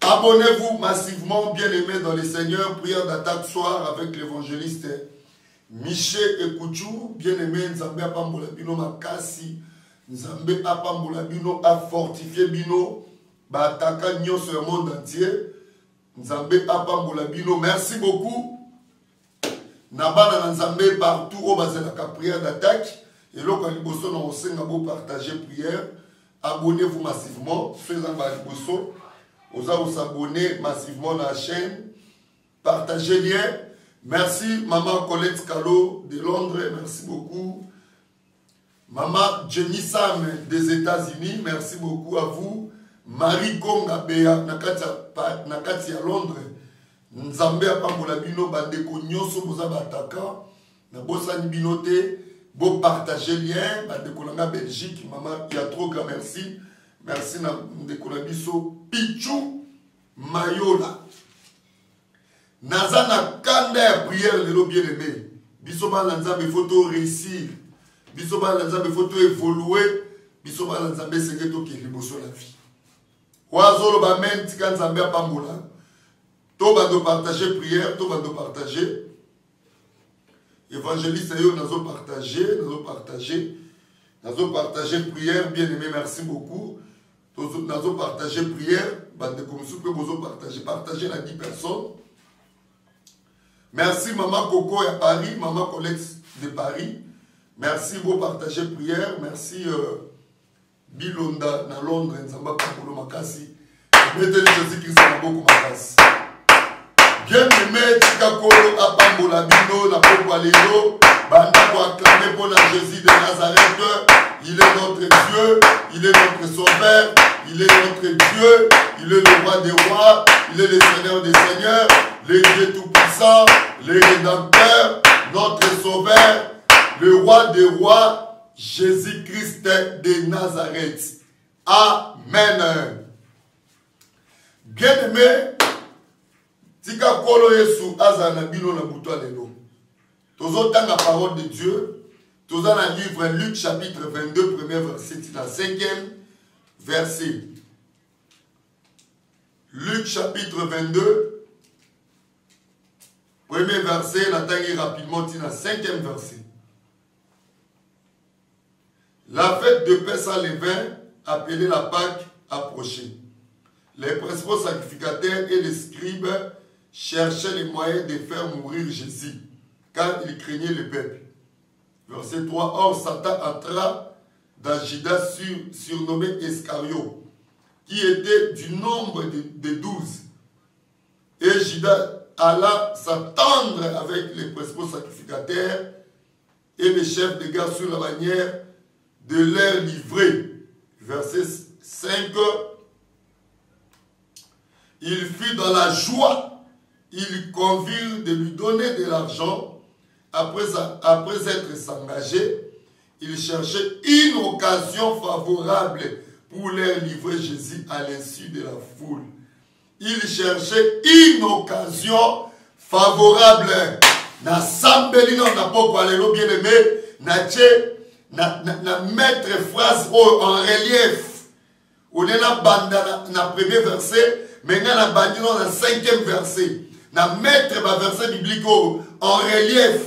Abonnez-vous massivement, bien aimé dans le Seigneur. Prière d'attaque soir avec l'évangéliste Miché Ekouchou. Bien aimé, Nzambe apambola bino makasi. Nzambe apambola bino, a fortifié bino. Bataka nyoso le monde entier. Nzambe apambola bino. Merci beaucoup. na bana na nzambe partout oyo bazalaka prière d'attaque eloko ya liboso na kosenga bopartage prière abonnez vous massivement so eza ba liboso oza kosabonne massivement na chaîne partage lien merci maman colette calo de londres merci beaucoup Maman Jenny Sam des États-Unis, merci beaucoup à vous. Marie Konga Bea na kati ya na kati ya Londres. Nzambe apambola bino bandeko nyonso boza bataka. Nabosani bino te. Bo partager lien bandeko na nga Belgique, maman ya trop grand merci. Merci na ndeko na biso Pichu Mayola. naza na kanda ya priere lelo bien aime biso bana na nzambe fo to réussir biso bana na nzambe fo to évolue biso bana na nzambe esenge tokende liboso na vie wazoloba men tika nzambe apambola to bando partage priere to bando partage évangéliste yo nazo partage nazo partage nazo partage priere bien aime merci beaucoup nazo partage prière bandeko mosusu mpe bozo partage partage na 10 personnes merci mama koko ya paris mama colex de paris merci bopartage prière merci euh, bilonda na londres nzambe apakolo makasi ebeteli jésus kristo maboko makasi bien-aimé tika kolo la bino na pokwa lelo bandako aklame jésus de nazareth il est notre dieu il est notre sauveur il est notre dieu il est le roi des rois il est le seigneur des seigneurs le dieu tout-puissant le rédempteur notre sauveur le roi des rois jésus-christ de nazareth amen bien aimé tika nkolo yesu azala na bino na butu ya lelo tozotanga parole de dieu toza na livre luc chapitre 22 premier verset ti na 5e verset luc chapitre 22 premier verset natangi rapidement ti na 5e verset la fête de Père Saint-Lévin, appelée la pâque approchait. les principaux sacrificataires et les scribes cherchait les moyens de faire mourir Jésus, car il craignait le peuple. Verset 3. Or, Satan entra dans Jida surnommé Escario qui était du nombre des de douze. Et Jida alla s'attendre avec les principaux sacrificataires et les chefs de garde sur la manière de leur livrer. Verset 5. Il fut dans la joie il convient de lui donner de l'argent. Après, après être s'engagé, il cherchait une occasion favorable pour leur livrer Jésus à l'insu de la foule. il cherchait une occasion favorable nasambeli nano na pokwa lelo bien aimé natie na, na, na mettre phrase oyo en relief olie nabanda na, na premier verset me ngai nabandi nano na cinquième verset na mettre baverset biblique oyo en relief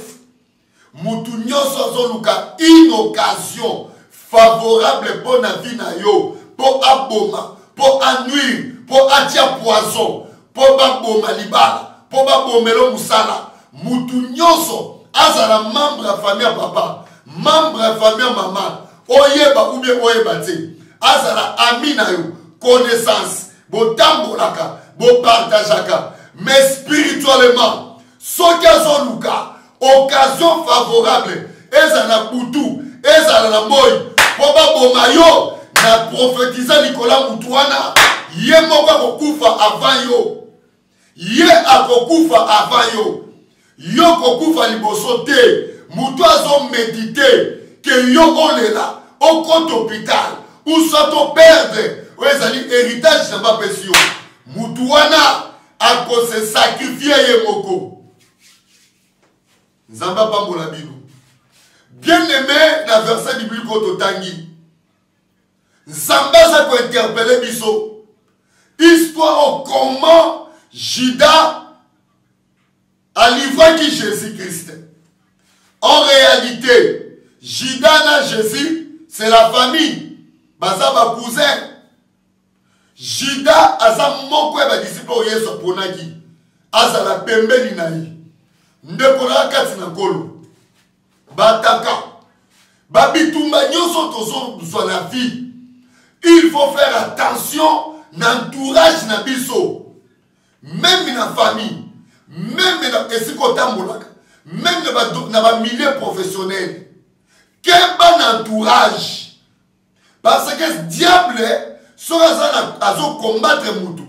Mutu nyoso azoluka une occasion favorable mpo na vie na yo mpo aboma mpo anuire mpo atia poison mpo baboma libala mpo babomelo mosala mutu nyoso azala membre ya famille ya papa membre ya famille ya mama oyeba ubie oyeba te azala ami na yo connaissance botambolaka bopartageaka mais spirituellement soki azoluka occasion favorable ezala na butu ezala na moi mpo baboma yo na profetiza likola motu wana ye moko akokufa avant yo ye akokufa avant yo yo okokufa liboso te motu azomedite ke yo olela okota hopital usa to perdre oyo ezali heritage na bapesi yo motu wana akose sakrifie ye moko nzambe apambola bino bien aime na verset biblique oyo totangi nzambe aza kointerpele biso histoire o comment judas alivraki jésus christ en réalité judas na jésus c'est la famille baza bacousin Juda aza moko ya badisiple oyo Yesu aponaki azala pembeni na ye ndeko na kati na nkolo bataka babitumba nyonso tozozwa na vie il faut faire attention na entourage na biso meme na famille meme na esika otambolaka meme na bamilie professionnel keba na entourage parce que diable soki aza azo combattre mutu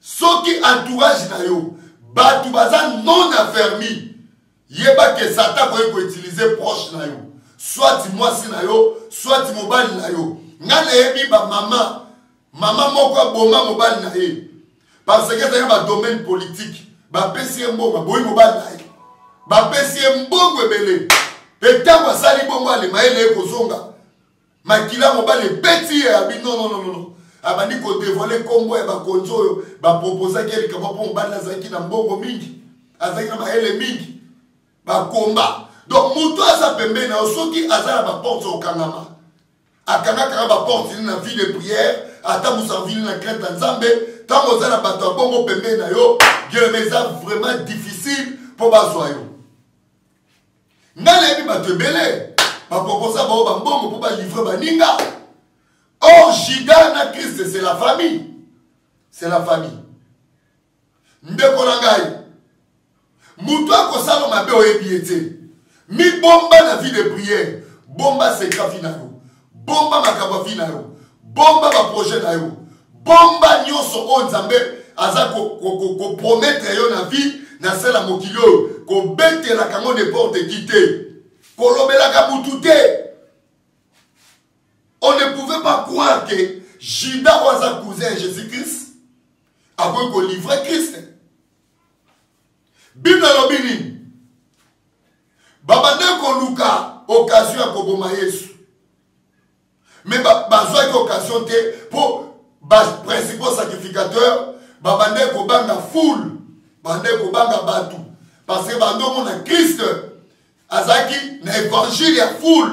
soki entourage na yo bato baza non avermi yeba ke satan akoki koutilize proche na yo soit mwasi na yo soit mobali na yo ngai nayebi bamama mama moko aboma mobali na ye parce que ezali badomaine politique bapesi ye mbongo aboyi mobali na ye bapesi ye mbongo ebele mpe ntango asali bongo alema ye na ye kozonga makila mobali ebeti ye abi non non non non abandi kodevoile nkombo ya bakonzi oyo baproposaki ye likambo mpo mobali azalaki na mbongo mingi azalaki na mayele mingi bakomba donc moto aza pembeni na yo soki aza na baporte okangama akangakanga baporte ni na vie de prière atambusaka vini na crainte ya nzambe ntango oza na bato ya bongo pembeni na yo geleme eza vraiment difficile mpo bazwa yo ngai nayebi bato ebele baproposa bango bambongo mpo balivre baninga or jida na kriste c'est la famille c'est la famille ndeko na ngai moto akosala mabe oyebi ye te mibomba na vie de prière bomba sekrafi na yo bomba makambo ya vie na yo bomba baprojet na yo bomba nyonso oyo nzambe aza koprometre yo na vie na se na mokili oyo kobetelaka yango neporte ki te kolobelaka butu te on ne pouvait pas croire que juda oyo aza cousin ya jésus christ akoki kolivre christ bible alobi nini babandaki koluka occasion ya koboma yesu me bazwaki occasion te mpo baprincipal sacrificateur babandaki kobanga foule babandaki kobanga bato parce que bando omona kriste azalaki na évangile ya foule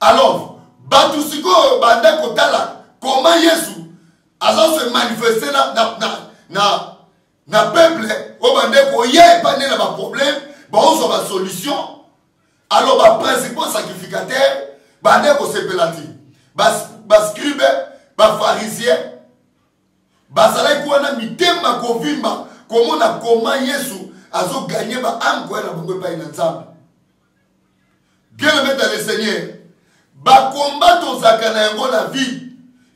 alors bato sikoyo banda kotala koma yesu aza se manifeste na, na, na, na, na peuple oyo bande koya epai nde na baproblème baozwa basolution alors baprincipaux sacrificateur bande kosepela ti bascribe bafarisien bazalaki wana mitema kovimba komona koma yesu azoganye baankoya na bango epai na nzambe bien aimé dans le seigneur bakomba tozalaka na yango na vie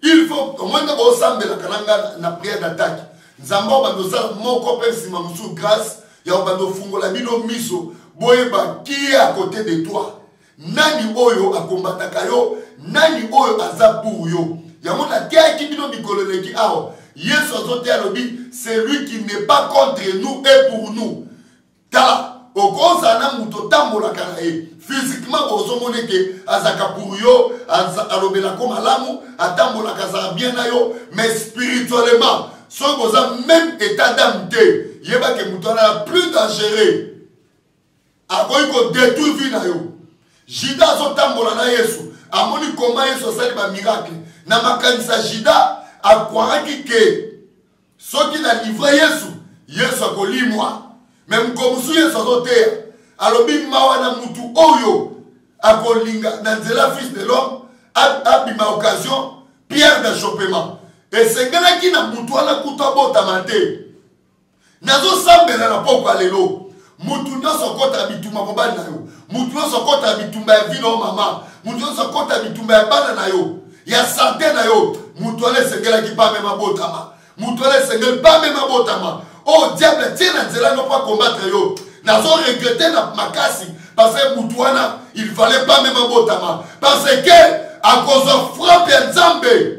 il faut omoni nde bosambelaka na nga na priere d'attaque nzambe obanda osala moko mpe nsima mosusu grâce ya obanda ofungola bino miso boyeba qui à côté de toi nani oyo akombataka yo nani oyo aza pour yo yango nateyaki bino mikolo eleki awa yesu azoteya alobi celui qui n'est pas contre nous et pour nous tala okozala na moto otambolaka na ye physiquement bozomona ete azalaka pour yo alobelako malamu atambolaka azala bien na yo mais spirituellement soki boza même état d'âme te yebake moto wana ya plus dangereux akoki kodétruire vie na yo juda azotambola na yesu amoni koma yesu asali bamiracle na makanisa juda akwangaki ke soki na livre yesu yesu akolimwa me mokolo mosusu yesu azoteya alobi mawa na motu oyo akolinga na nzela fils de l'homme abima occasion pierre d'achoppement esengelaki na motu wana kutu abotama te nazosambela na pokwa lelo motu nyonso akota bitumba mobali na yo motu nyonso akota bitumba ya vino mama motu nyonso akota bitumba ya bana na yo ya sante na yo motu wana esengelaki pame mabotama motu wana esengeli pame mabotama oyo oh, diable atie na nzela no mpo akombatre yo nazo regrete na makasi parce que motu wana il fallait pame mabotama parce que akozwa frappe ya nzambe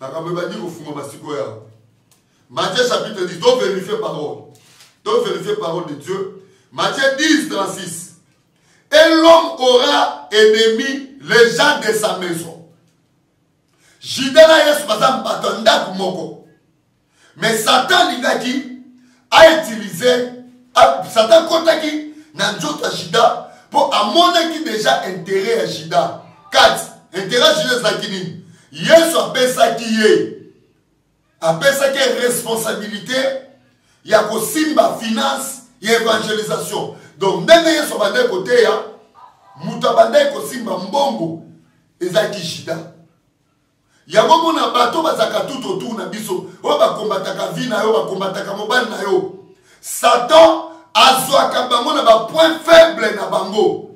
makambo ebandi kofungama sikoyo awa matthieu chapitre 10 to verifie parole to verifie parole de dieu matthieu 10 36 et l'homme aura ennemi les gens de sa maison juda na yesu baza bato ya ndako moko mais satan alingaki autilize satan akotaki na nzoto ya jida mpo amonaki deja intere ya jida kati intere ya jida ezalaki nini yesu apesaki ye apesaki ye responsabilité ya kosimba finance ya evangelisation donc ndenge yesu abandaki koteya moto abandaki kosimba mbongo ezalaki jida yango mona bato bazalaka tout autour na biso oyo bakombataka vie na yo bakombataka mobali na yo satan azwaka bango na bapoint faible na bango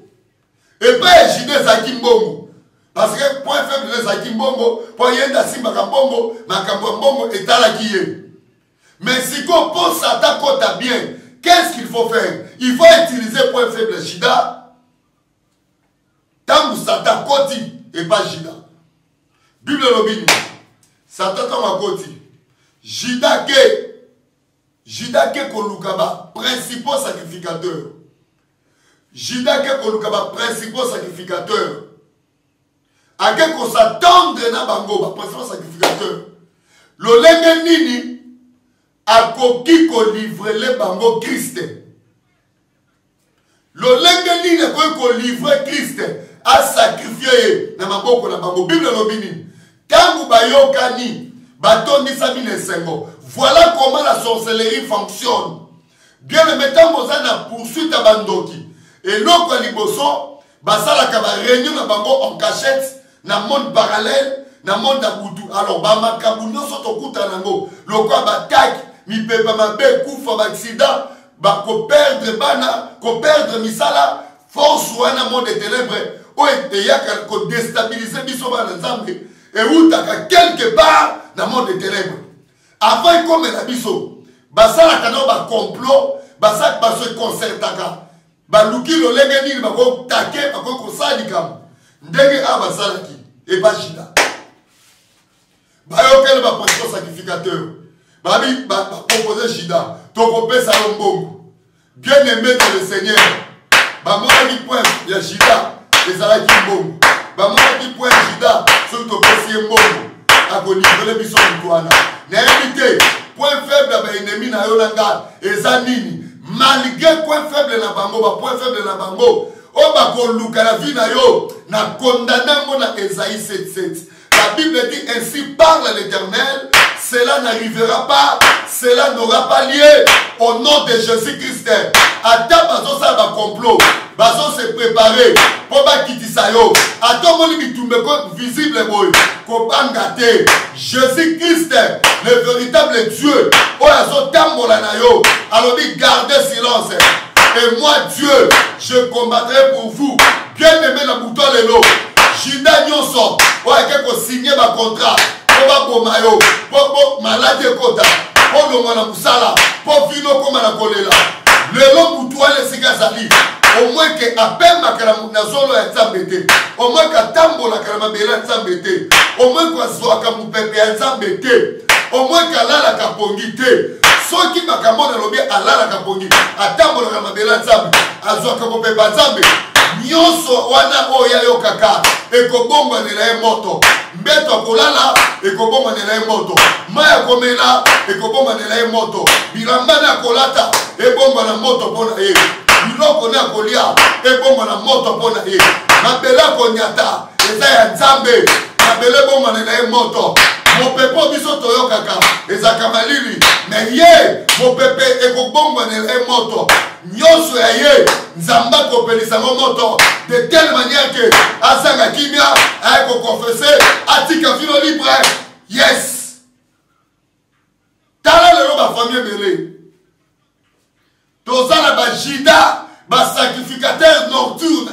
epai ya jide ezalaki mbongo parce que point faible ezalaki mbongo mpo ye nde asimbaka mbongo makambo ya mbongo etalaki ye mais sikoyo mpo satan kota bien qu'est ce qu'il faut faire il faut utiliser point faible jida ntango satan akoti epa juda bible elobi nini satan ntango akoti juda ke juda ke koluka baprincipaux sacrificateur juda ke koluka baprincipaux sacrificateur ake kosatendre na bango baprincipaux sacrificateur lolenge nini akoki kolivrele bango kriste lolenge nini akoki kolivre kriste asakrifie ye na maboko na bango bible elobi nini ntango bayokani batondisami na esengo voilà comment la sorcellerie fonctionne bien aime ntango oza na poursuite ya bandoki eloko ya liboso basalaka ba réunion na bango en cachette na monde parallèle na monde ya butu alors bamakambo nyonso tokutana yango lokola bataki mipepa mabe kufa baaccident bakoperdre bana koperdre misala force wana monde de ténèbre oyo eyaka kodestabilize biso bana nzambe ewutaka quelque part na monde de ténèbre avant ekomela biso basalaka nao bacomplot base concertaka baluki lolenge nini bakotake bakoki kosala likambo ndenge awa basalaki epa jida bayokeli baposition sacrificateur babi bapropose jida tokopesa yo mbongo bien aimé de le seigneur bamonaki point ya jida ezalaki mbongo bamonaki point jida soki topesi ye mbongo akolivele biso moto wana nayebi te point faible ya baennemi na yo na ngai eza nini malgre point faible na bango ba point faible na bango oyo bakoluka na vie na yo na kondane yango na esaïe 77 la bible dit ainsi parle l'éternel cela n'arrivera pas cela n'aura pas lieu au nom de jésus christ ata bazosala bacomplot bazo se prepare mpo bakitisa yo ata omoni bitumba eko visible boye kobanga te jésus christ le véritable dieu oyo azotambola na yo alobi garde silence et moi dieu je combattrai pour vous bien aimé na buto lelo juda nyonso oyo ake kosigne bacontrat mpo baboma yo mpo maladi ekota olongwa na sala mpo vino okoma na kolela lelo motu wana esika azali omweke apemaka na zolo ya nzambe te omweke atambolaka na mabele ya nzambe te omweke azwaka mopepe ya nzambe te omweke alalaka pongi te soki makambo oyo nalobi alalaka pongi atambolaka na mabele ya nzambe azwaka mopepe ya nzambe nyonso wana oyo yayokaka ekobongwanela ye moto mbeto akolala ekobonganela ye moto mai ya komela ekobonganela ye moto bilamba nde akolata ebongwana moto mpo na ye biloko nde akolya ebongwana moto mpo na ye mabele akonyata eza ya nzambe mabele ebongwanela ye moto mopepo biso toyokaka ezalaka malili me ye mopepe ekobongwanela ye moto nyonso ya ye nzambe akopelisa yango moto de telle manière ke azanga kimia aye kokonfese atika vino libre yes tala lelo bafami ebele toza na bajida basacrificateur nocturne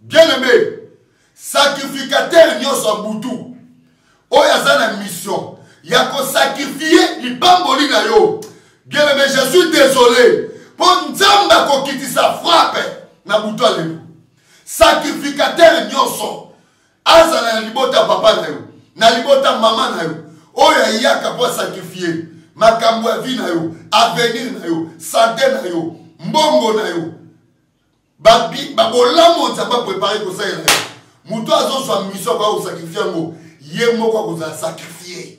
bien aime sacrificateur nyonso ya butu oyo aza na mission ya kosakrifie lipamboli na yo bien aime je suis désolé mpo nzambe akokitisa frappe na butu ya lelo sacrificateur nyonso azala na libota papa na yo na libota mama na yo oyo ayaka mpo asakrifie makambo ya vi na yo avenir na yo sante na yo mbongo na yo babi babolamu nzambe aprepare kosalela yo moto azozwa miso akoya kosakrifie yango ye moko akozala sakrifie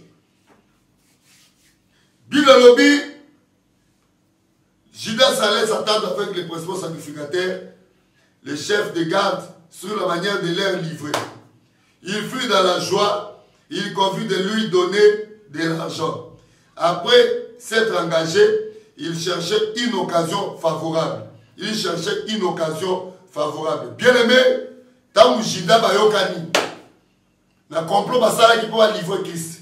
bible alobi judas allait s'attendre avec les principaux sacrificateurs les chefs de garde sur la manière de leur livrer Il fut dans la joie, il convient de lui donner de l'argent. Après s'être engagé, il cherchait une occasion favorable. Il cherchait une occasion favorable. Bien-aimé, tant que Jida bayokani, La complot basala qui pourra livrer Christ.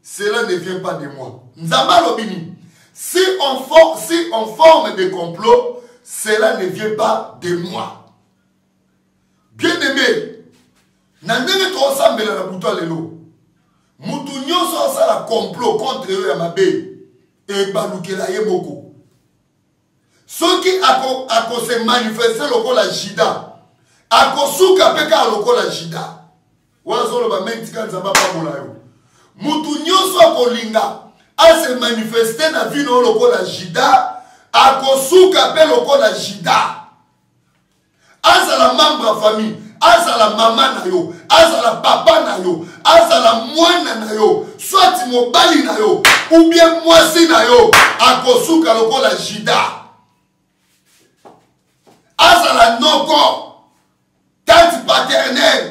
Cela ne vient pas de moi. Nzambe alobi nini? Si on, for, si on forme des complots, cela ne vient pas de moi. Bien aimé, na ndenge tokosambela na butu ya lelo motu nyonso asala complot contre yo ya mabe ebalukela ye moko soki ako, ako se manifeste lokola jida akosuka mpe kaka lokola jida wana azoloba mai tika nzambe apambola yo moto nyonso akolinga ase manifeste na vino lokola jida akosuka mpe lokola jida azala membre ya famille azala mama na yo azala papa na yo azala mwana na yo soit mobali na yo ou bien mwasi na yo akosuka lokola jida azala noko tante paternel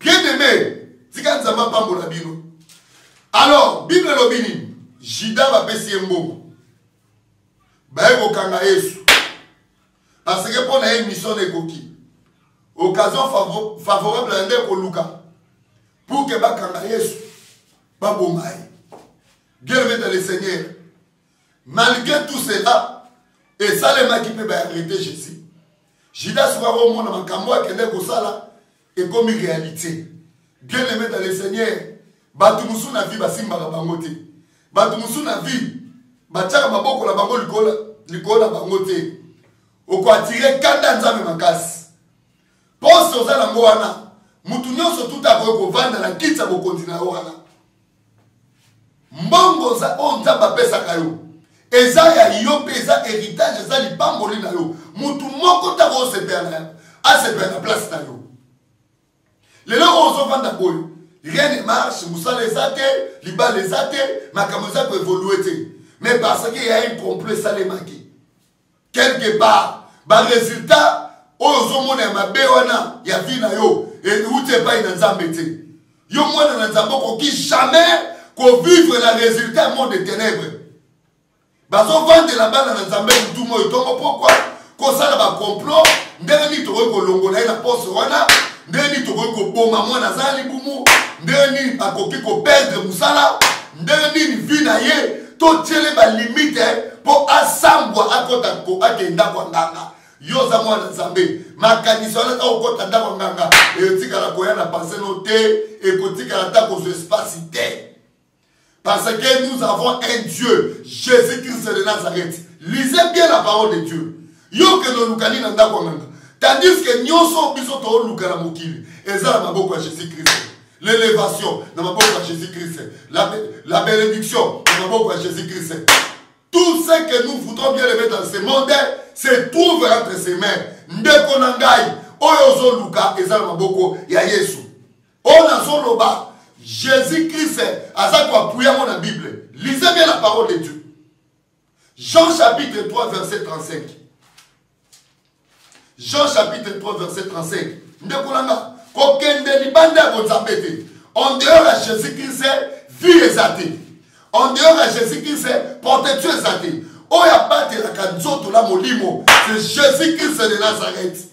bien aimé tika nzambe apambola bino alors bible elobi nini juda bapesi ye mbongo baye kokanga yesu parce que mpo na ye mission ekoki occasion favorable ya nde koluka pour ke bakanga yesu baboma ye bien aimé dans le seigneur malgré tout cela esalemaki mpe baarrete jésus judas oka komona makambo akende kosala ekomi réalité bien aimé dans le seigneur bato mosusu na vie basimbaka bango te bato mosusu na vie batyaka maboko na bango likolo na bango te okoatire kanda nzambe makasi mposo oza nango wana moto nyonso tuta akoki kovanda na kiti ya bokonzi na yo wana mbongo oza oyo nzambe apesaka yo eza ya yo mpe eza héritage eza lipamboli na yo motu moko ntango osepela na asepela na place na yo lelo oyo ozovanda boye rien ne marche mosala eza te libala eza te makambo eza koevolue te mais parce que ya un complot esalemaki quelque part baresultat oyo ozomona ya mabe wana ya vi na yo euti epai na nzambe te yo mwana na nzambe okoki jamais kovivre na résultat ya monde de ténèbre bazovandela bana na nzambe motu moi ntongo pokwa kosala bacomplot ndenge nini tokoki kolongola ye na poste wana ndenge nini tokoki koboma mwana aza ya libumu ndenge nini akoki koperdre mosala ndenge nini vi na ye totyele balimite mpo asambwa akota ake ndako ya nganga yo oza mwana nzambe makanisi wana ata kokota ndako ya nganga ekotikala koya na paseno te ekotikala ata kozwa espasi te parce que nous avons un dieu jésus christ de nazareth lisez bien la parole de dieu yo kende oluka nini na ndako ya nganga tandis que nyonso biso tooluka na mokili eza na maboko ya jésus christ l'elevation na maboko ya jésus christ la, la bénédiction na maboko ya jésus christ tout ce que nous voudrons bien lever dans ce monde se trouve entre ses mains ndeko na ngai oyo ozoluka eza na maboko ya yesu oyo nazoloba jésus christ aza koapuya yango na bible lisez bien la parole de dieu Jean chapitre 3 verset 35. Jean chapitre 3 verset 35. Ndeko na nga, kokende libanda ya bonzambe te. En dehors ya Jésus-Christ, vie eza te. En dehors ya Jésus-Christ, protection eza te. Oyo abatelaka nzoto na molimo, c'est Jésus-Christ de Nazareth.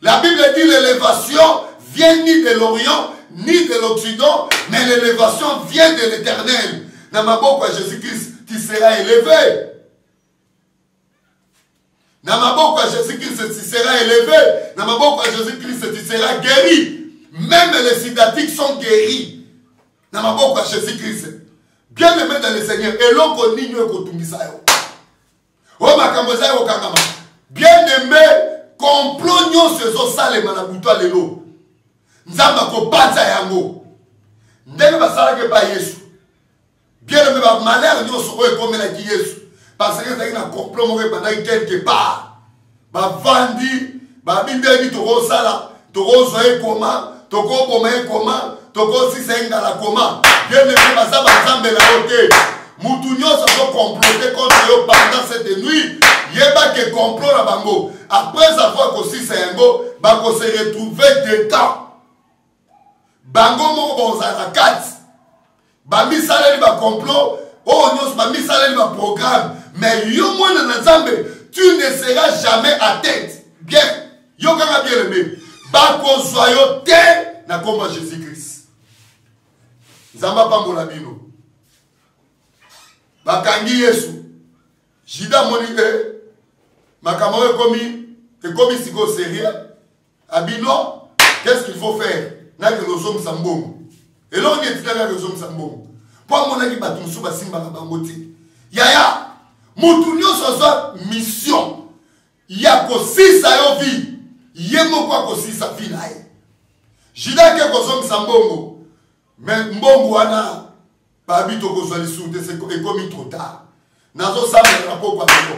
La Bible dit l'elevation vient ni de l'Orient ni de l'Occident, mais l'elevation vient de l'Éternel. Na maboko ya Jésus-Christ, tu seras élevé. Na maboko ya Jésus-Christ, tu seras élevé. Na maboko ya Jésus-Christ, tu seras guéri. Même les sidatiques sont guéris. Na maboko ya Jésus-Christ. Bien aimé dans le Seigneur, eloko nini ekotungisa yo? oyo makambo ezali kokangama bien aime complot nyonso ezosalema na butu ya lelo nzambe akopanza yango ndenge basalaki epai yesu bien aime bamalere nyonso oyo ekomelaki yesu parce que ezalaki na complot moko ebandaki quelque part bavandi babi ndebi tokozala tokozwa ye koma tokoboma ye koma tokosisa ye ngala koma bieneme baza banzambe na yo te motu nyonso azokomplote contre yo pendant cette nuit yeba ke complot na bango après avoir kosisa yango bakose retrouve de temps bango moko bakozalaka kati bamisaleli bacomplot oyo oh, nyonso bamisaleli baprogramme mais yo mwana na nzambe tu ne sera jamais à tête bien yo kaka bien aimé bakozwa yo te na nkombo ya jésus christ nzambe apambola bino bakangi yesu jida amoni te eh, makambo oyo ekomi ekomi sikoyo serie abino qu'est ce qu'il faut faire nakende ozongisa mbongo eloko nini etikali yaka ozongisa mbongo mpo amonaki bato mosusu basimbaka bango te yaya motu nyonso azwa mission ya kosisa yo vi ye moko akosisa vi na ye jida ake kozongisa mbongo me mbongo wana babi tokozwa lisusu te seko ekomi trop tard nazosambela na pokwa moko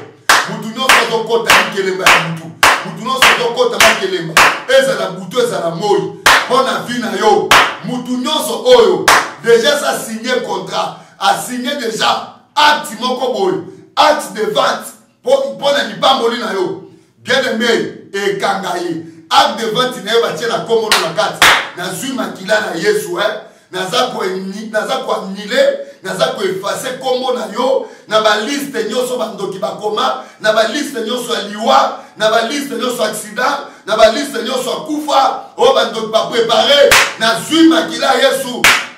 mutu nyonso azokota mikelemba ya mutu mutu nyonso azokota makelemba ezala butu ezala moi mpo na vi na yo mutu nyonso oyo deja sa signe contrat asigne deja acte moko boye acte de vente mpo na lipamboli na yo gede mbe ekanga ye acte de vente na ye batie na nkombono na kati nazwi makila na yesu eh? naza koannule naza koefase nkombo na yo na baliste nyonso bandoki bakoma na baliste nyonso ya liwa na baliste nyonso ya accident na baliste nyonso ya kufa oyo bandoki baprepare nazwi makila yesu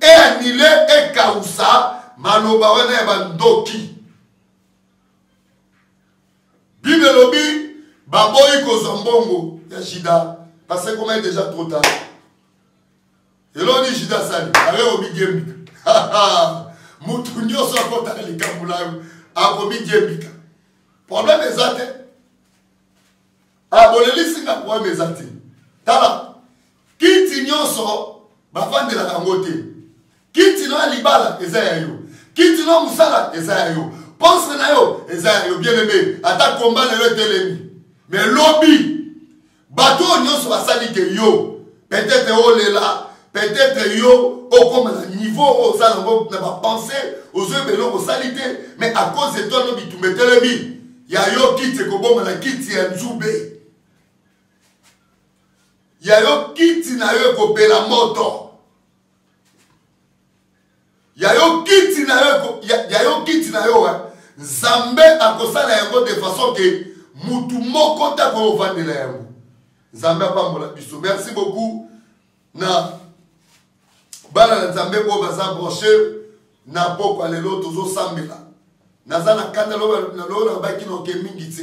e anile e kausa maloba wana ya bandoki bible elobi baboyi kozwa mbongo ya jida parce ekoma deja trop tard eloni jida asali aye omigembi motu nyonso akotaka likambo na yo akomijembika probleme eza te Ah, bolelisi nga problème eza te tala kiti nyonso bafandelaka yango te kiti no ya libala eza ya yo kiti no ya mosala eza ya yo pense na yo eza ya yo bien aimé ata komba lelo etelemi mais lobi bato oyo nyonso basali ke yo peut-être olela peut-être yo okoma na niveau oyo oza nango na bapense ozoyeba eloko osali te mais à cause de toi no bitumba etelemi ya yo kiti ekoboma na kiti ya nzube ya yo kiti na yo ekopela moto ya yo kiti na yo ya yo kiti na yo nzambe akosala yango de façon ke mutu moko te akoki ovandela yango nzambe apambola biso merci beaucoup na bana na nzambe oyo baza branche na pokwa lelo tozosambela naza na kanda loba nalobaki noke mingi te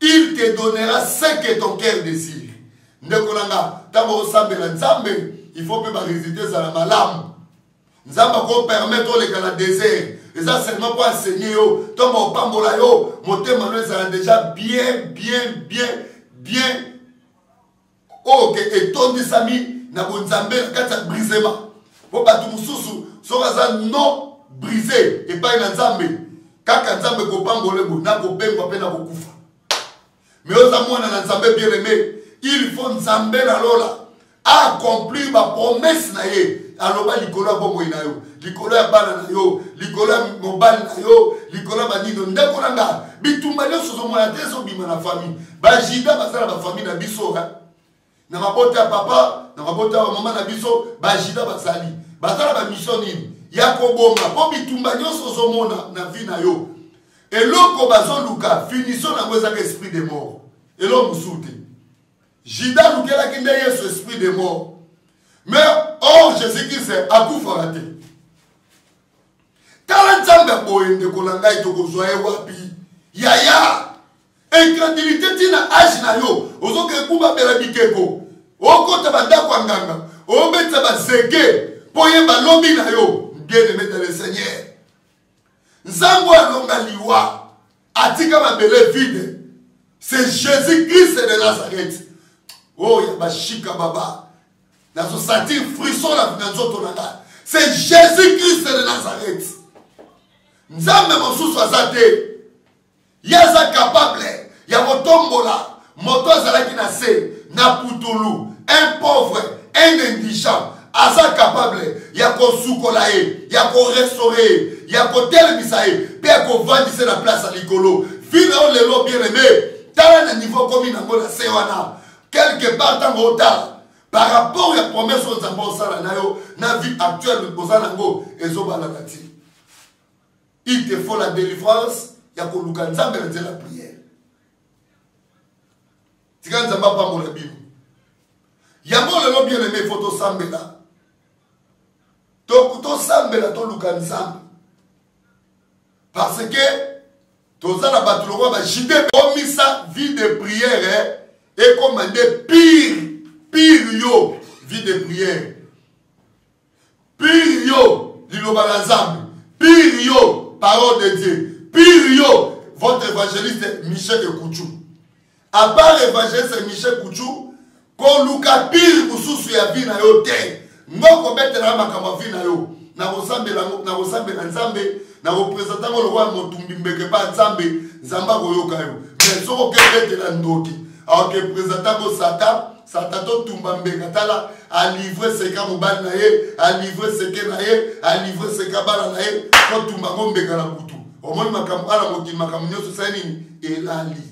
il te donnera ce que ton cœur désire ndeko na nga ntango osambela nzambe il faut mpe baresultat ezala malamu nzambe akopermettre oleka na désert eza seulement mpo asenye yo ntongo opambola yo motema no ezala déjà bien bien bien bien oyo ke etondisami na bonzambe na kati ya brisema mpo bato mosusu soki aza non brise epai na nzambe kaka nzambe kopambola ebo nakopengwa mpe nakokufa me oza mwana na nzambe bien aime il faut nzambe na lola accomplir bapromese na ye aloba likolo ya bomoi na yo likolo ya bana na yo likolo ya mobali na yo likolo ya banido ndeko na nga bitumba nyonso ozomona te ezobima na famille bajida baza na bafamille na biso eh? na mabota ya papa na mabota ya mama na biso bajida bazali baza na bamisio nini ya koboma mpo bitumba nyonso ozomona na vie na yo eloko bazoluka finition na yango ezaka esprit de mort eloko mosusu te Judas alukelaki nde Yesu esprit de mort. Mais or oh, Jésus-Christ akufaka te. Tala Nzambe ya boye ndeko na ngai tokozwa ye wapi? Yaya! incrédulité ntina age na yo ozokende kubabela bikeko okota bandako ya nganga obetisa bazeke mpo ye balobi na yo bien aimé dans le seigneur nzambe alonga liwa atika mabele vide se jésus christ de nazareth oyo oh, ya bashika baba nazosantir frison na nzoto na ngai se jésus christ de nazareth nzambe mosusu aza te ye aza kapable ya kotombola moto azalaki na se na putulu un pauvre un indigent aza capable ya kosukola ye ya korestaure ye ya kotelemisa ye mpe ya kovandisa na place ya likolo vile oyo lelo bien aime tala na niveau komi nango na se wana quelque part ntango otala par rapport ya promesse oyo nzambe osala na yo na vie actuelle oza nango ezobalaka ti il te faut la délivrance ya koluka nzambe na nzela prière tika nzambe apambola bino yango lelo bien aime ifo tosambela tosambela toluka nzambe parce que toza na bato lokola bajide omisa vie de prière ekoma nde pire pire yo vie de prière Pire yo, liloba na Nzambe. Pire yo, parole de Dieu. Pire yo, votre évangéliste Michel Ekouchou. À part l'évangéliste Michel Ekouchou, koluka pire mosusu ya vie na yo te. Ngo kobetela makambo ya vie na yo. Nakosambela nakosambela Nzambe, nakopresenta ngo lokola motumbi mbeke pa Nzambe, Nzambe akoyoka yo. Mais soki okebetela ndoki, akokepresenta ngo Satan, sata totumba mbenga tala alivre seka mobali na ye alivre seke na ye alivre seka bana na ye totumba yango mbenga na butu omoni makambo ala mokili makambo nyonso esali nini elali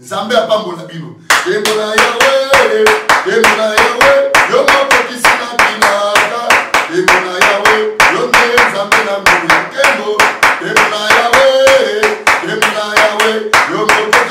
nzambe apambola bino emona yawe emona yawe yo mokokisi na binaka emona yawe yo nde nzambe na nguya nkembo emona yawe emona yawe yo mokokisi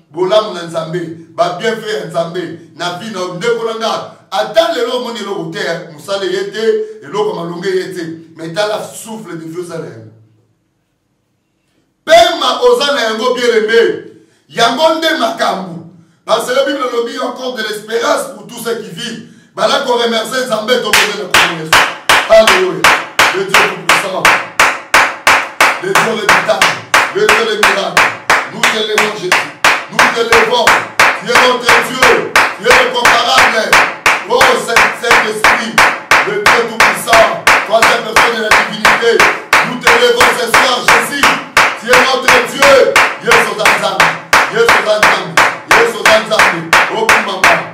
bolamu na nzambe babienfait ya nzambe na vi na ndeko na nga ata lelo omoni eloko te mosala eye te eloko malonga eye te mai tala souffle de vie oza na yango pema oza na yango bielembe yango nde makambo parce que bible alobi encore de l'espérance pour tout ce qui vit bala ko remercier nzambe tokende na kombo yesu alleluya le dieu tout-puissant le dieu redoutable le dieu le miracle nous te levons jésus nous te levons tu es notre dieu tu es le comparable oh saint-esprit le dieu tout-puissant troisième personne de la divinité nous te levons ce soir jésus tu es notre dieu yesu oza nzambe yesu oza nzambe yesu oza nzambe okumama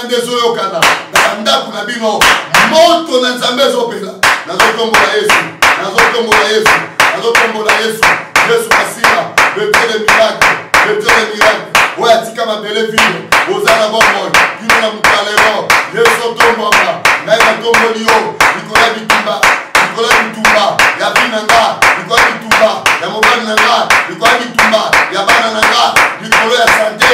nzambe ezoyokana na bandako na bino moto na nzambe ezopela nazotombola yesu nazotombola yesu nazotombola yesu yesu masila betele miracle betele miracle oyo atika mabele vino oza na bomoi kino na mokalero yesu otombwama ngai natomboli yo likolo ya bitumba likolo ya bitumba ya vi na nga likolo ya bitumba ya mobali na nga likolo ya bitumba ya bana na nga likolo ya sante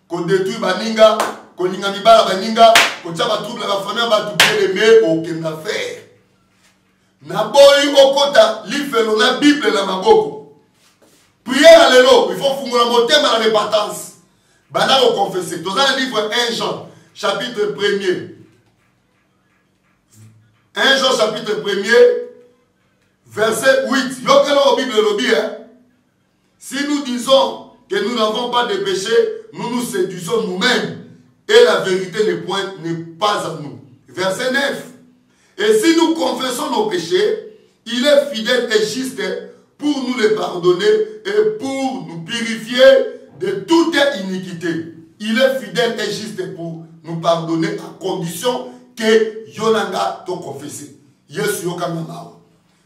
ko detruire baninga kolinga mibala baninga kotya batrouble na bafamille ya bato beleme okenda faire naboyi okota lifelo na bible na maboko priere ya lelo il faut fungola motema na repentance banda koconfese toza na livre 1 jean chapitre 1er 1 jean chapitre 1er verset 8 yokela oyo bible elobi eh? si nous disons que nous n'avons pas de péché nous nous séduisons nous-mêmes et la vérité n'est pas à nous verset 9 et si nous confessons nos péchés il est fidèle et juste pour nous les pardonner et pour nous purifier de toute iniquité. Il est fidèle et juste pour nous pardonner à condition que Yonanga te confesse. Yesu yokamamawa.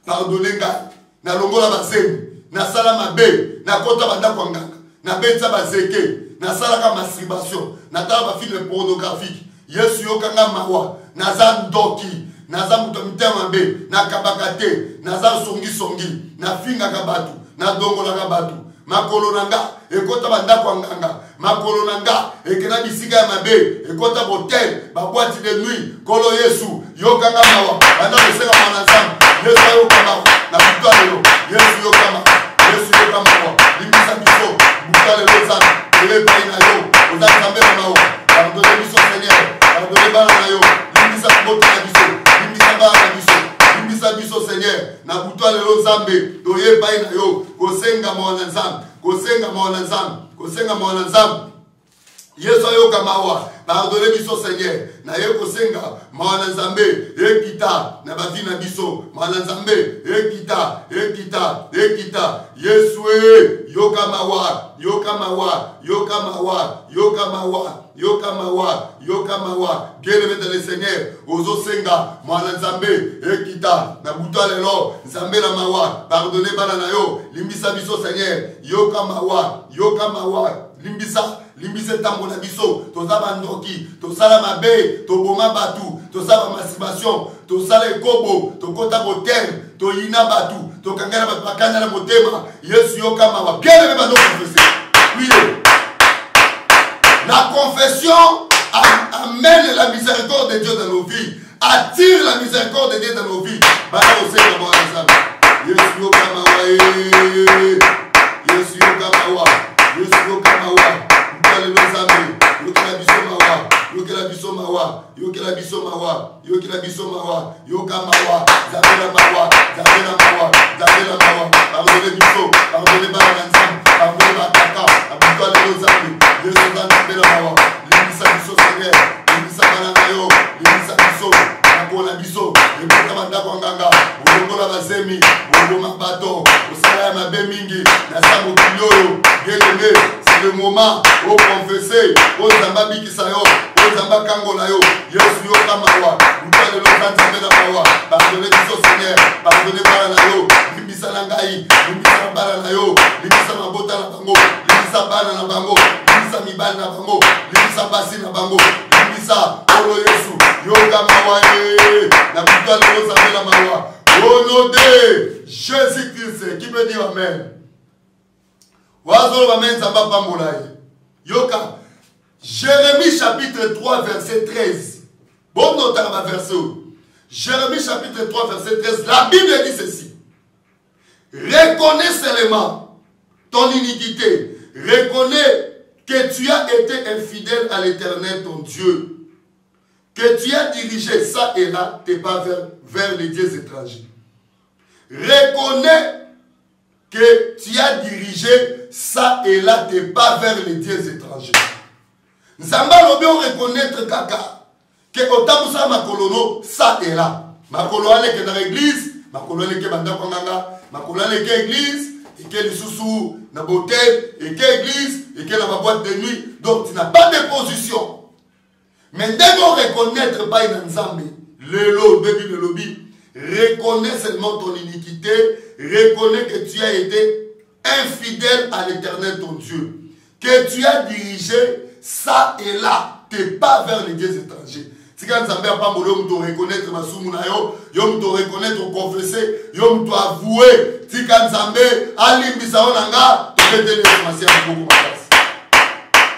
pardone ngai nalongola bazemi nasala mabe nakota bandako ya nganga nabetisa bazeke nasalaka masturbation natala bafilme pornographique yesu yoka ngai mawa naza ndoki naza moto ya mitema mabe nakabaka te naza songisongi nafingaka bato nadongolaka bato makolo na nga ekota bandako ya nganga makolo na nga ekenda bisika ya mabe ekota botel babwati de nuit nkolo yesu yokanga mawa banda kosenga mwana nzambe yesu ayoka mawa na buta lelo yesu yoka mawa yesu yoka mawa limbisa biso buta lelo nzambe eye epai na yo oza nzambe na mawa pardone biso seigneur pardone bana na yo limbisa kobota na biso limbisa bana na biso limbisa biso seigneur na butwa lelo nzambe toye epai na yo kosenga mawa na nzambe kosenga mawa na nzambe kosenga mawa na nzambe yesu ayoka mawa pardone biso seigneur naye kosenga mawa na nzambe ekita na bavi na biso mawa na nzambe ekita ekita ekita yesu e yoka mawa yoka mawa yoka mawa yoka mawa yoka mawa yoka mawa bieleme de le seigneur ozosenga mwana nzambe ekita na buta lelo nzambe na mawa pardone bana na yo limbisa biso seigneur yoka mawa yoka mawa limbisa limbisa ntango na biso toza bandoki tosala mabe toboma bato tosala bamasturbation tosala ekobo tokota botere toyina bato tokangana bato bakanya na motema yesu yoka mawa bieneme bando konfese priye la confession amène la miséricorde de dieu dans nos vies attire la miséricorde de dieu dans nos vies bana kosenga mwana nzambe yesu yoka mawa eh. yesu yoka mawa yesu yoka mawa mtalelo nzambe yokela biso mawa yokela biso mawa yokela biso mawa yokela biso mawa yoka mawa zabela mawa zabela mawa zabela mawa pardone biso pardone bana na nzambe pardone batata abito alelo nzambe yesu nga nzambela mawa limbisa biso senyere limbisa bana na yo limbisa biso nakona biso ekota bandako ya nganga olongola bazemi oboma bato osala ya mabe mingi na sango kili oyo geleme c'est le moment oconfese oyo nzambe abiki Bisa yo, oyo nzambe akangola yo yesu yoka mawa luka lelo oza nzambe na mawa pardone biso seigneur pardone bana na yo limbisa na ngai limbisa na bana na yo limbisa mabota na bango limbisa bana na bango limbisa mibali na bango limbisa basi na bango limbisa olo yesu yoka mawa ye na luka lelo nzambe na mawa au nom de jésus christ qui peut dire amen wazoloba me nzambe apambola ye yoka jérémie chapitre 3 verset 13 bonotaka baverse oyo jérémie chapitre 3 verset 13 la bible dit ceci reconnais seulement ton iniquité reconnais que tu as été infidèle à l'éternel ton dieu que tu as dirigé ça et là tes pas vers, vers les dieux étrangers reconnais que tu as dirigé ça et là tes pas vers les dieux étrangers nzambe alobi oreconnaitre kaka ke otambusaka makolo no ça et là makolo wana ekendaka église makolo wana eke bandako nganga makolo wana eke église eke lisusu na botel eke église eke na baboite de nuit donc tu n'as pas de position mais ndenge o reconnaitre epai na nzambe lelo bebi lelobi reconnais seulement ton iniquité reconnais que tu as été infidèle à l'éternel ton dieu que tu as dirigé ça et là tes pas vers les dieux étrangers tika nzambe apambola yo moto oreconnaitre masumu na yo yo moto oreconnaitre oconfese yo moto avoue tika nzambe alimbisa yo na nga tobeteli masiya maboko makasi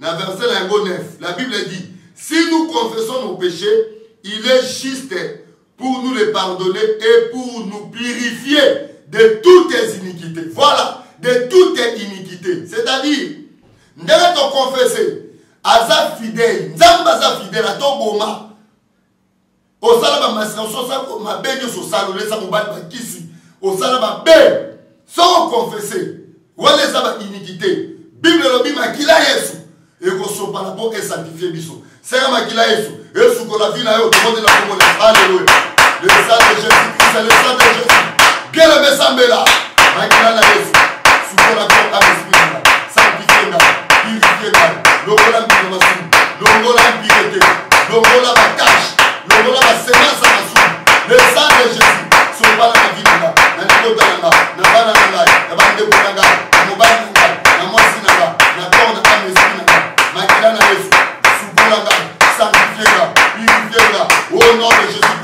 Na verset na yango 9, la Bible dit, si nous confessons nos péchés, il est juste pour nous les pardonner et pour nous purifier de toutes les iniquités. Voilà, de toutes les iniquités. C'est-à-dire, ndenge tokonfese aza fidèle nzambe aza fidèle atoboma osala bamasika ososa mabe nyonso osala olesa mobali bakisi osala mabe soko konfese wana eza bainiquité bible elobi makila yesu ekosopana mpo esanctifie biso senga makila yesu esukola vi na yo tobondela komona alleluya le sang de jésus christ le sang de jésus bien aime esambela makila na yesu sukola mpo amesprit na sanctifie ngai purifie ngai lokola mbino masumu longola impurete longola batache longola basemence ya masumu le sang de jésus solobana na vidi nga na libota na nga na bana na ngai na bandeko na nga na mobali na ngai na mwasi na nga na kor na ame esprit na nga makila na yesu sukola nga sanctifie nga purifie nga au nom de jésus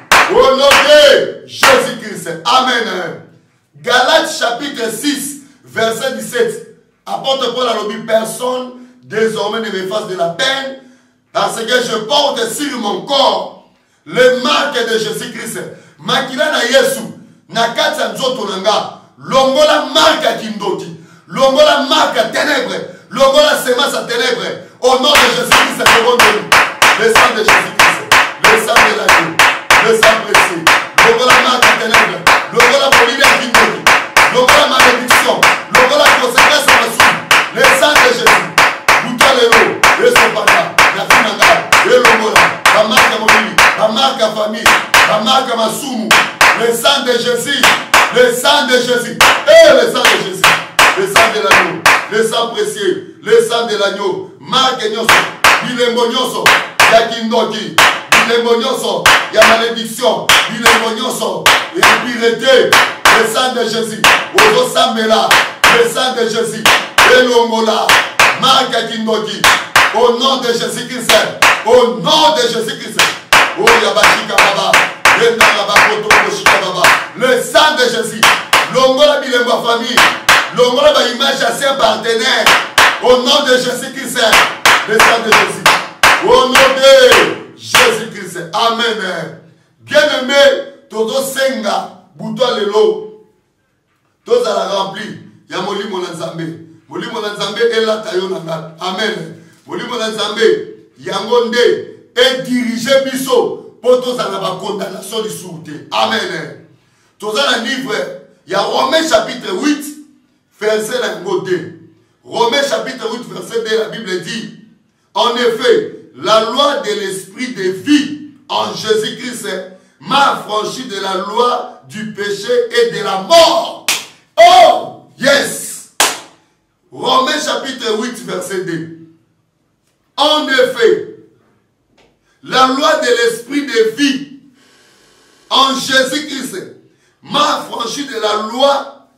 Au nom de Jésus-Christ. Amen. Galates chapitre 6, verset 17. Apôtre Paul a dit personne désormais ne me fasse de la peine parce que je porte sur mon corps les marques de Jésus-Christ. Makila na Yesu na kati ya nzoto na nga longola marque ya kindoki longola marque ya ténèbre longola semence ya ténèbre au nom de jésus christ akobondeli le sang de jésus christ le sang de la vie le sang précieux longola marque ya ténèbre longola molili ya kindeki longola malédiction longola conséquence ya masumu le sang de jésus buta lelo esopaka na vi na ngai elongola bamarke ya molili bamarke ya famille bamarke ya masumu Masumu. Le sang de Jésus. Le sang de Jésus. Eh, le sang de Jésus. Le sang de l'agneau. Le sang précieux. Le sang de l'agneau. Marque Nyoso. Bilembo Nyoso. Yakindoki. Bilembo Nyoso. Ya malédiction. Bilembo Nyoso. Ya impureté. Le sang de Jésus. Ozo Samela. Le sang de Jésus. Elongola. Marque Kindoki. Au nom de Jésus-Christ. Au nom de Jésus-Christ. le sang de jésus longola bilembo ya famille longola baimage ya saint partenaire au nom de jésus christ le sang de jésus au nom de jésus christ amen bien aimé tozosenga buto ya lelo tozala rempli ya molimo na nzambe molimo na nzambe elata yo na ngai amen molimo na nzambe yango nde edirige biso mpo tozala bacondamnation lisusu te amen toza na livre ya romain chapitre 8 verset na yango 2 romain chapitre 8 verset 2 la bible dit en effet la loi de l'esprit de vie en jésus-christ m'a franchi de la loi du péché et de la mort oh yes romain chapitre 8 verset 2 en effet la loi de l'esprit de vie en Jésus-Christ m'a franchi de la loi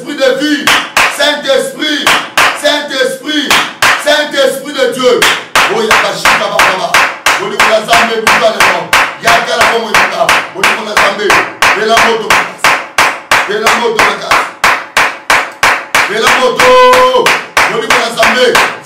Esprit de vie, Saint-Esprit, Saint-Esprit, Saint-Esprit de Dieu. Oya oh, kashika baba. Boni kuna zambe buka lelo. Yaka la bomo yaka. Boni kuna zambe. Bela moto. Bela moto makasi. Bela moto. Boni kuna zambe.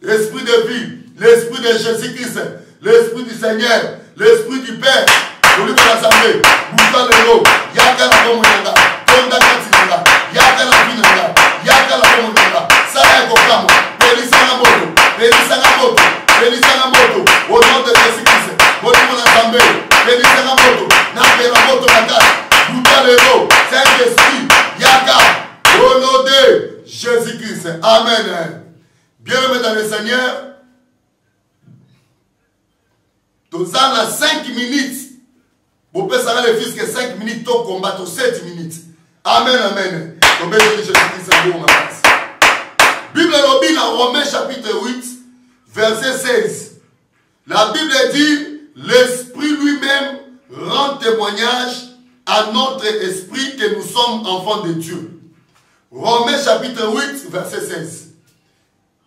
L'esprit de vie, l'esprit de Jésus-Christ, l'esprit du Seigneur, l'esprit du Père, olingi basambe buka lelo yaka na bomoi na nga tonda kati na nga yaka na vi na nga yaka na bomoi na nga sala ya kokamwa pelisanga moto pelisanga moto pelisanga moto au nom de jésus christ bolingo na nzambe pelisanga moto napela moto na kati buka lelo saint esprit yaka au nom de jésus christ amen Bien aimé dans le Seigneur, toza na 5 minutes bopesaka le fils que 5 minutes to combat to 7 minutes amen amen tobeli jesus christ yango makasi bible elobi na romain chapitre 8 verset 16 La Bible dit l'esprit lui-même rend témoignage à notre esprit que nous sommes enfants de Dieu. Romains chapitre 8 verset 16.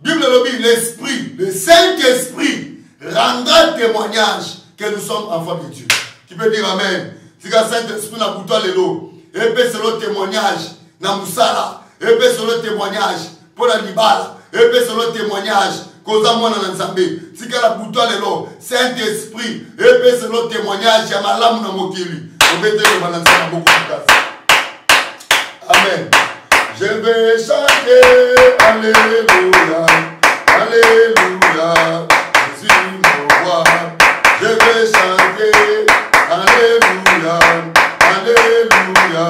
Bible dit l'esprit, le Saint-Esprit rendra témoignage que nous sommes enfants de Dieu. Qui peut dire amen? C'est tika saint esprit na butu alelo epesa lo témoignage na mosala epesa lo témoignage mpo na libala epesa no témoignage koza mwana na nzambe tikala butwa lelo saint esprit epesa no témoignage ya malamu na mokili obetelema na nzambe maboko makasi amen je vais chanter alléluia alléluia jésus mon roi je vais chanter alléluia alléluia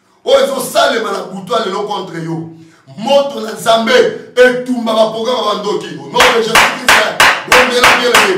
oyo ezosalema na butu ya lelo contre yo moto na nzambe etumba baprograme bandoki onore jesus krist bondela bielele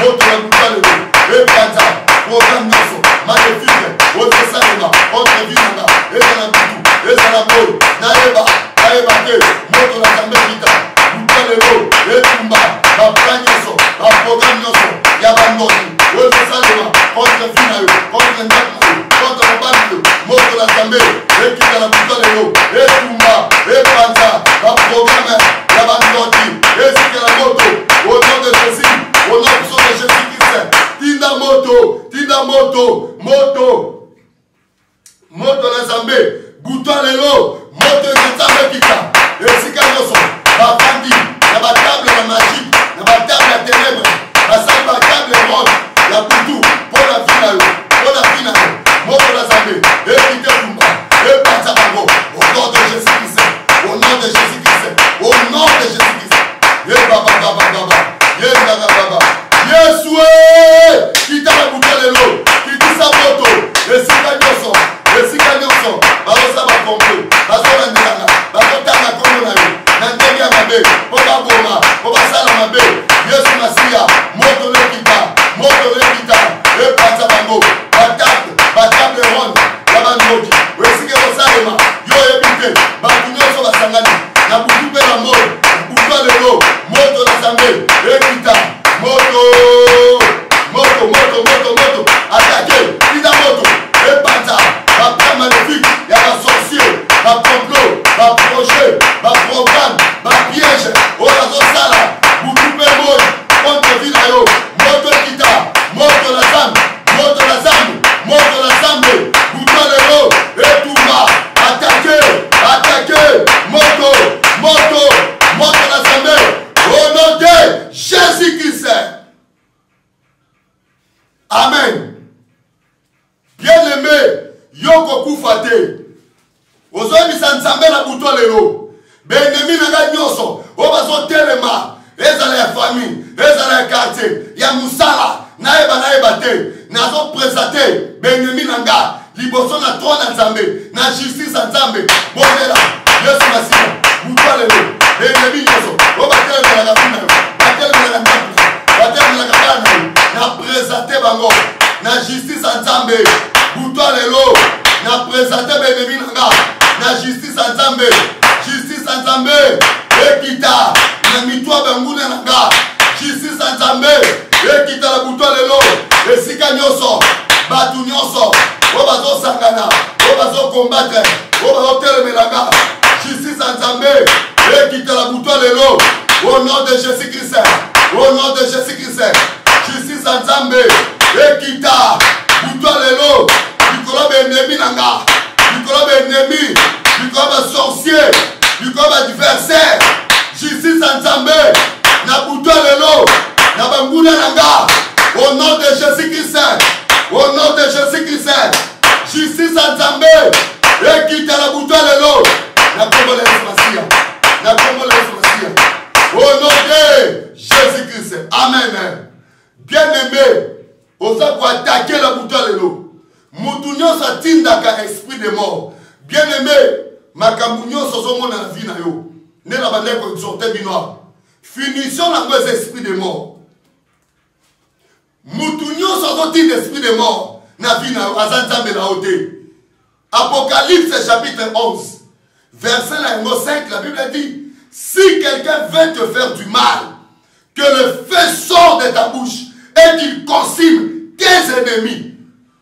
moto na butu ya lelo epanza programe nyonso magnifique oyo ezosalema contre vi nanga ezala butu ezala boye nayeba nayeba te moto na nzambe kita butu ya lelo etumba baprograme nyonso baprograme nyonso ya bandoki oyo ezosalema contre vi na yo contre ndako na yo contre mobali na yo moko na zambe ekita na buta lelo etumba epanza baprograme ya bandoti esikela moto oyo de jésus oyo biso de jésus christ tinda moto tinda moto moto moto na nzambe buta lelo moto eza nzambe ekita esika nyonso bafandi na batable ya magique na batable ya tenebre basali batable monde ya butu mpo na vi na yo mpo na vi na yo moto na nzambe ekite au nom de Jésus-Christ, au nom de Jésus-Christ, au nom de Jésus-Christ. Ye baba baba baba, ye baba baba. Yesu eh, kita na butelelo, kitisa moto, esika nyonso, esika nyonso, baosa ba pompe, bazolandelana, bazotanga kombo na yo, na ndenge ya mabe, mpo baboma, mpo basala mabe. Yesu Masiya, moto lekita, moto lekita, epanza bango, batable, batable ronde, ya bandoki oyo esika ekosalema yo oyebi te bato nyonso basangani na butu mpe na moi butu ya lelo moto na zambe ekita moto moto moto moto moto atake kita moto epanza baplan maléfique ya basorcier bacomplot baprojet baprogramme bapiège oyo azosala butu mpe moi konte vi na yo moto ekita moto na zambe moto na zambe moto na zambe buta lelo etumba atake atake moto moto moto na zambe au nom de jésus christ amen bien aimé yo kokufa te ozoyebisa nzambe na butu lelo baennemi na ngai nyonso oyo bazotelema ezala ya famille ezala ya quartier ya mosala nayeba nayeba te nazopresente baennemi na ngai liboso na tro na nzambe na justice ya nzambe bondela yesu masiya butu lelo baennemi nyonso oyo batelemelaka vi na yo batelemelaka ndako na yo batelemelaka bana na yo na presente bango na justice justice ya nzambe butwa lelo na presente benemi na nga na justice ya nzambe justice ya nzambe ekita na mitwa banguna na nga justice ya nzambe ekita na butwa lelo esika nyonso bato nyonso oyo bazosangana oyo bazokombatre oyo bazotelemela nga justice ya nzambe ekita na butwa lelo au nom de jésus christ au nom de jésus christ justice justice ya nzambe ekita butu lelo likolo ya baennemi na nga likolo ya baennemi likolo ya basorcier likolo ya badiversaire justice ya nzambe na butu lelo na banguna na nga au nom de jésus christ au nom de jésus christ justice ya nzambe ekita na butu lelo na kombo la yesu masiya na kombo la yesu masiya au nom de Jésus Christ. Amen. Bien aimé, oza ko attaquer la buta lelo. Mutu nyonso atindaka esprit de mort. Bien aimé, makambo nyonso ozomona na vie na yo. Nde na bandaki ko exhorter bino. Finition na ngo eza esprit de mort. mutu nyonso azotinda esprit de mort na vie na yo aza nzambe na yo te apocalypse chapitre 11 verset na yango 5 la bible dit si quelqu'un veut te faire du mal que le feu sort de ta bouche et qu'il consume tes ennemis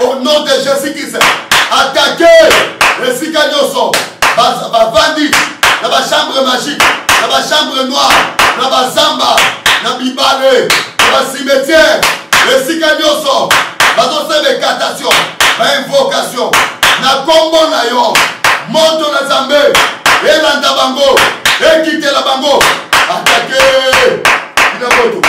au nom de jésus christ atake esika nyonso bavandi na bachambre magique na bachambre noire na bazamba na bibale na bacimetiere esika nyonso bazosala bekatation bainvocation na nkombo na yo moto na nzambe elanda bango ekitela bango atake bina moto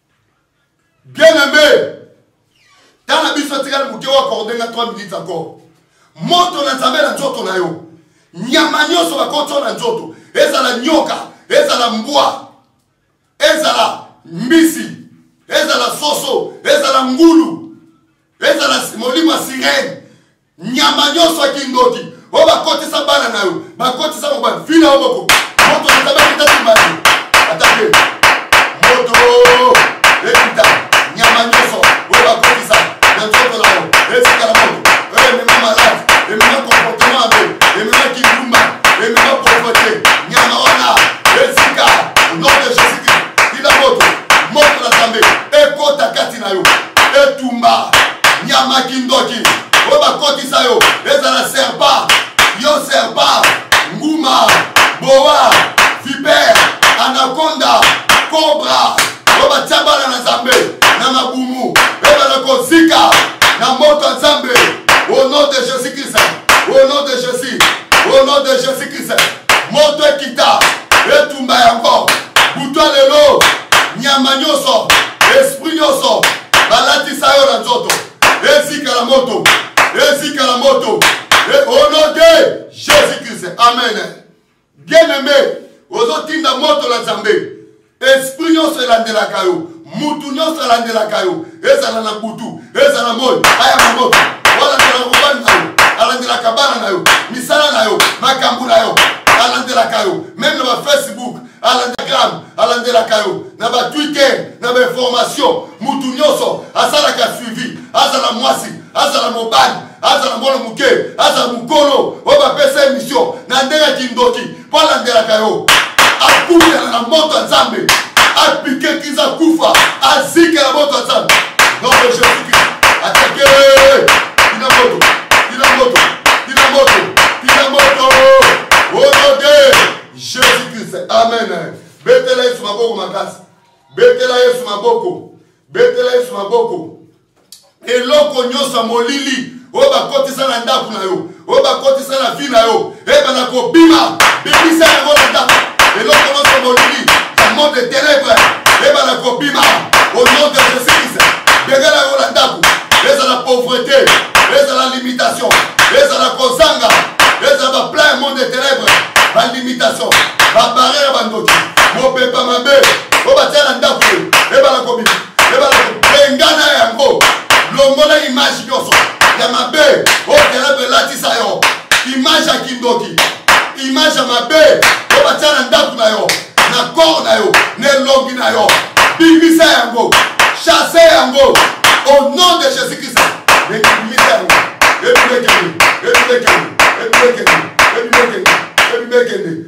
Bien aimé, tala na biso atikali moke oyo akorde nga 3 minutes encore. Moto na nzambe na nzoto na yo, nyama nyonso bakotyo na nzoto, ezala nyoka, ezala mbwa, ezala mbisi, ezala soso, ezala ngulu, ezala molimo ya sirene, nyama nyonso ya kindodi oyo bakotisa bana na yo bakotisa mobali vi na yo moko moto nzambe akitatimani ata te moto ekita nyama nyonso oyo bakotisa na nzoto na yo etikala moto oyo emema malade emema comportement mabe emema kindumba emema pauvreté nyama wana etika nom de jésus christ ina moto moto na nzambe ekota kati na yo etumba nyama kindoki oyo bakotisa yo ezala serpa yo serpa nguma boa viper anaconda cobra oyo batya bana na nzambe na mabumu ebala kozika na moto ya nzambe au nom de jésus christ au nom de jésus au nom de jésus christ eglise moto ekita etumba yango buta lelo nyama nyonso esprit nyonso balatisa yo na nzoto ezika na moto ezika na moto e, au nom de jésus christ amen bien aimé ozotinda moto na nzambe esprit nyonso elandelaka yo mutu nyonso alandelaka yo ezala na butu ezala moi aya na moto olandelaka mobali na yo alandelaka bana na yo misala na yo makambo na yo alandelaka yo meme na bafacebook alandagram alandelaka yo na batwitter na bainformation mutu nyonso asalaka suivi azala mwasi azala mobali azala mwana moke azala mokolo oyo bapesa emission na ndenge ya kindoki mpo alandelaka yo akutana na moto ya nzambe apike kiza kufa azikela moto ya nzambe noko jesus christ atake tina moto tina moto tina moto tina moto onote jesus christ amen betela yesu maboko makasi betela yesu maboko betela yesu maboko eloko nyonso ya molili oyo bakotisa na ndako na yo oyo bakotisa na vi na yo ebanda kobima bimisa yango na ndako eloko nyonso ya molili ya monde ténèbre ebanda kobima au nom de jésus christ bengela yango na ndako ezala pauvreté ezala limitation ezala kozanga ezala baplan ya monde ténèbre balimitation babarere bandoki mopepa mabe oyo batya na ndako ebanda kobima ebala kobengana yango longola image nyonso ya mabe oyo kelebe elatisa yo image ya kindoki image ya mabe oyo batya na ndako na yo na kor na yo na elongi na yo bimisa yango chasse yango au nom de jésus christ bimisa yango ebimekende ebimekende ebimekende ebimekende ebimekende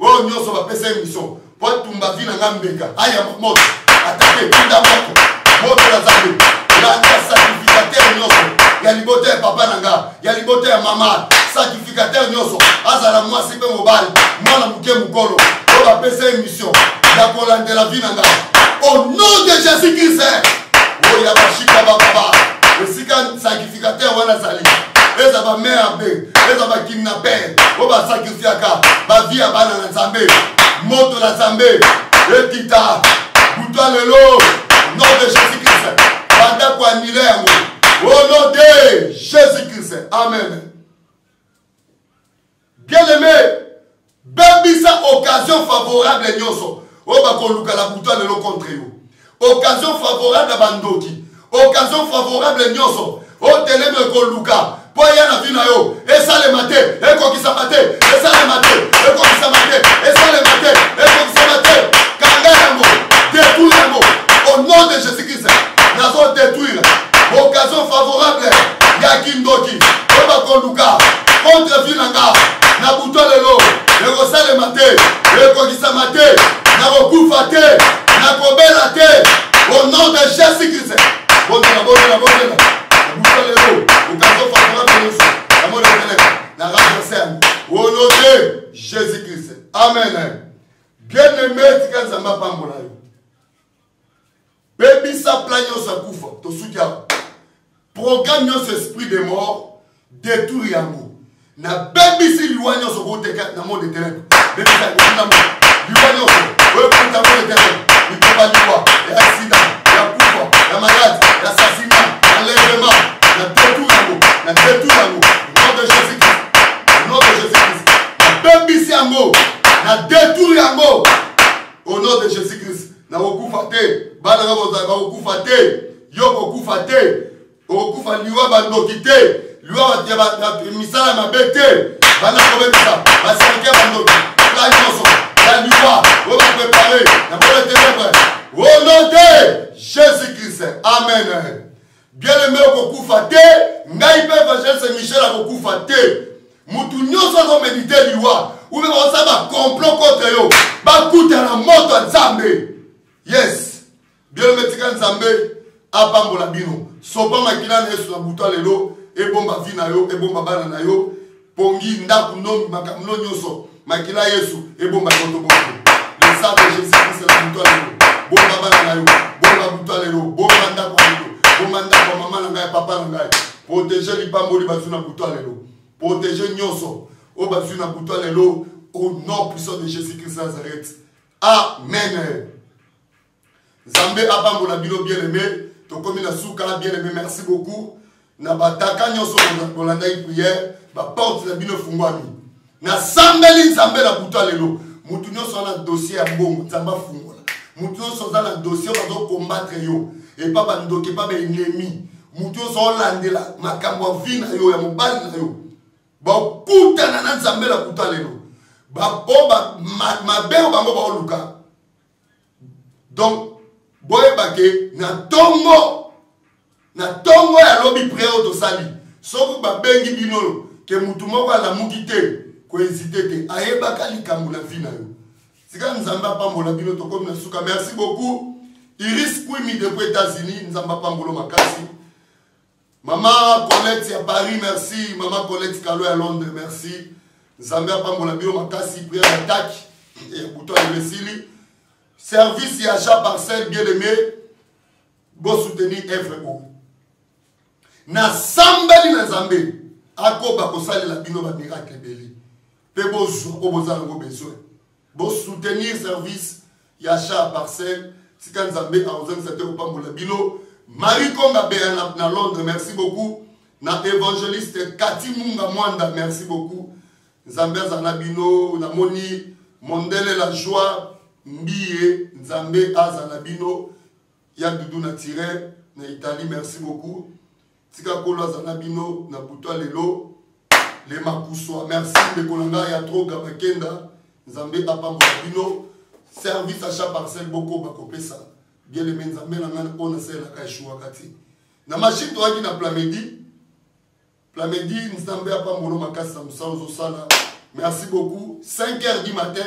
oyo nyonso bapesa ye mission po atumba vi na nga mbeka aya moto atake tinda moto moto na zambe landa sacrificateur nyonso ya libota ya papa na nga ya libota ya mama sacrificateur nyonso azala mwasi mpe mobali mwana moke mokolo oyo bapesa ye mission ya kolandela vi na nga au nom de jésus christ oyo ya bashika bababa esika dictateur wana azali eza bamerde eza bakidnaper oyo basakrifiaka bavi ya bana na nzambe moto na nzambe ekita buta lelo nom de jésus christ banda koanile yango au nom de jésus christ amen Bien aime, bebisa occasion favorable nyonso oyo bakoluka na butu ya lelo contre yo. Occasion favorable ya bandoki, occasion favorable nyonso oyo telemi ekoluka mpo eya na vi na yo esalema te ekokisama te esalema te ekokisama te esalema te ekokisama te kanga yango detu yango au nom de jésus nazo détruire occasion favorable ya kindoki oyo bakoluka contre vie na nga na buto lelo ekosalema te ekokisama te nakokufa te nakobela te au nom de jésus christ bondela bondela bondela buto lelo occasion favorable yesu namona eteleka na renverse yango au nom de jésus christ amen bien aimé tika nzambe apambola yo bebisa plan nyonso ya kufa tosuki awa programme nyonso esprit de mort detour yango nabebisi liwa nyonso koteka na monde eteleme bebisa yango liwa nyonso oyo kota monde eteleme likoba liwa ya accident ya kufa ya malade ya assassinat ya enlèvement na detour yango na detour yango nom de jésus christ nom de jésus christ nabebisi yango na detour yango au nom de jésus christ nakokufa te bana nga kozala bakokufa te yo kokufa te okokufa liwa bandoki te liwa misala ya mabe te bana kobebisa baserike bandoki la nyonso ya liwa oyo baprepare na bolotemebre au nom de jésus christ amen bien aime okokufa te ngai mpe evangeliste michel akokufa te motu nyonso azomedite liwa ube bakosala bacomplot contre yo bakutana moto ya nzambe yes bien aime tika nzambe apambola bino sopa makila na yesu na butu ya lelo ebomba vi na yo ebomba bana na yo pongi ndako nomi makambo no nyonso makila ya yesu ebomba koto bongo le sang de jésus christ la butu alelo bomba bana na yo bomba butu alelo bomba ndako alelo bomba ndako ya mama na ngai ya papa na ngai protege lipamboli bazwi na butu alelo protege nyonso oyo bazwi na butu alelo au nom puissant de jésus christ nazareth amen nzambe apambola bino bien aime tokomi na suka bien aime merci beaucoup na bataka nyonso bolandaki priere baporte na bino efungwami nasambeli nzambe na buta lelo motu nyonso aza na dossier ya mbongo nzambe afungola motu nyonso aza na dossier oyo bazokombatre yo epa bandoki epa baennemi motu nyonso olandela makambo ya vi na yo ya mobali na yo bakutana na nzambe na buta lelo bapo mabe oyo bango baoluka donc boyeba ke na ntongo na ntongo ya lobi pre oyo tosali soki babengi bino ke motu moko alamuki te koezite te ayebaka likambo na vi na yo sika nzambe apambola bino tokomi na suka merci beaucoup iris kwimi depuis états-unis nzambe apambolo makasi Maman Colette ya Paris, merci. Maman Colette Kalo ya Londres, merci. Nzambe apambola bino makasi prière attaque et buto elesili. Service ya Jean Parcel bien aimé. Bo soutenir œuvre o. Na sambeli na Nzambe akoba kosalela bino ba miracle ebele. Pe bozwa oyo boza nango besoin. Bo soutenir service ya char parcelle tika nzambe akozangisa te kopambola bino marie konga bea na, na londres merci beaucoup na évangéliste kati munga mwanda merci beaucoup nzambe aza na bino namoni mondele la joie mbiye nzambe aza na bino ya dudu na tire na italie merci beaucoup tika nkolo aza na bino na buta lelo le makuswa merci ndeko na ngai ya troga makenda nzambe apambola bino service acha parcelle bokoba kopesa bieleme nzambe na ngai oyo nasalelaka eshuwaka te na mashine toyaki na plamedi plamedi nzambe apambolo makasi na mosala ozosala merci beaucoup 5 heures du matin